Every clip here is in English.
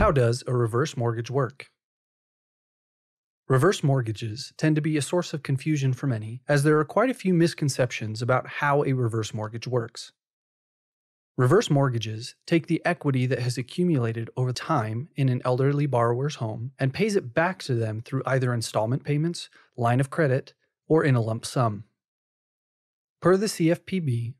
How does a reverse mortgage work? Reverse mortgages tend to be a source of confusion for many, as there are quite a few misconceptions about how a reverse mortgage works. Reverse mortgages take the equity that has accumulated over time in an elderly borrower's home and pays it back to them through either installment payments, line of credit, or in a lump sum. Per the CFPB,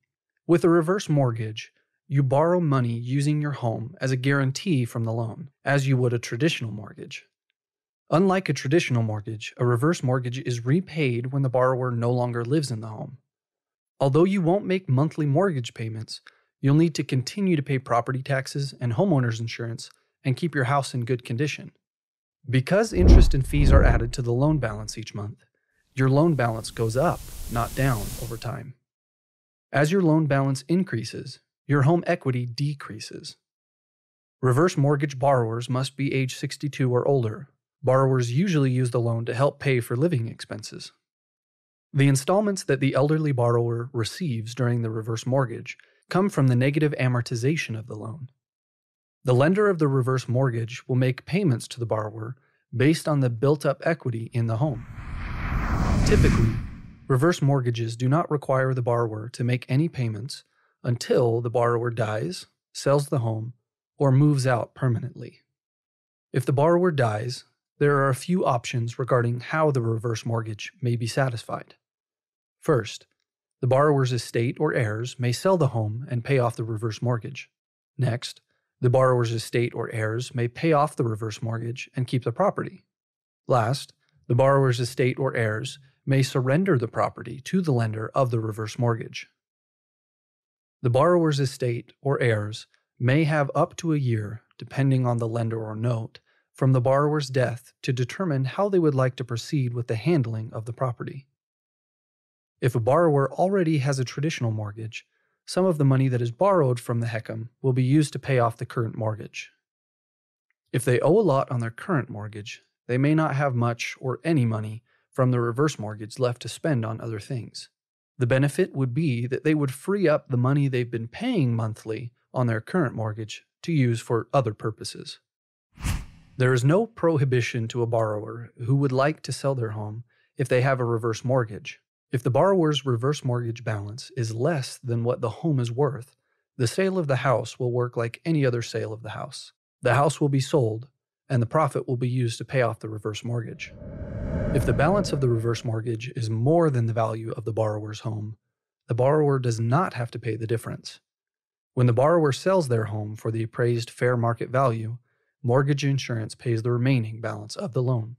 with a reverse mortgage, you borrow money using your home as a guarantee from the loan, as you would a traditional mortgage. Unlike a traditional mortgage, a reverse mortgage is repaid when the borrower no longer lives in the home. Although you won't make monthly mortgage payments, you'll need to continue to pay property taxes and homeowners insurance and keep your house in good condition. Because interest and fees are added to the loan balance each month, your loan balance goes up, not down, over time. As your loan balance increases, your home equity decreases. Reverse mortgage borrowers must be age 62 or older Borrowers usually use the loan to help pay for living expenses. The installments that the elderly borrower receives during the reverse mortgage come from the negative amortization of the loan. The lender of the reverse mortgage will make payments to the borrower based on the built up equity in the home. Typically, reverse mortgages do not require the borrower to make any payments until the borrower dies, sells the home, or moves out permanently. If the borrower dies, there are a few options regarding how the reverse mortgage may be satisfied. First, the borrower's estate or heirs may sell the home and pay off the reverse mortgage. Next, the borrower's estate or heirs may pay off the reverse mortgage and keep the property. Last, the borrower's estate or heirs may surrender the property to the lender of the reverse mortgage. The borrower's estate or heirs may have up to a year, depending on the lender or note, from the borrower's death to determine how they would like to proceed with the handling of the property. If a borrower already has a traditional mortgage, some of the money that is borrowed from the HECM will be used to pay off the current mortgage. If they owe a lot on their current mortgage, they may not have much or any money from the reverse mortgage left to spend on other things. The benefit would be that they would free up the money they've been paying monthly on their current mortgage to use for other purposes. There is no prohibition to a borrower who would like to sell their home if they have a reverse mortgage. If the borrower's reverse mortgage balance is less than what the home is worth, the sale of the house will work like any other sale of the house. The house will be sold, and the profit will be used to pay off the reverse mortgage. If the balance of the reverse mortgage is more than the value of the borrower's home, the borrower does not have to pay the difference. When the borrower sells their home for the appraised fair market value, mortgage insurance pays the remaining balance of the loan.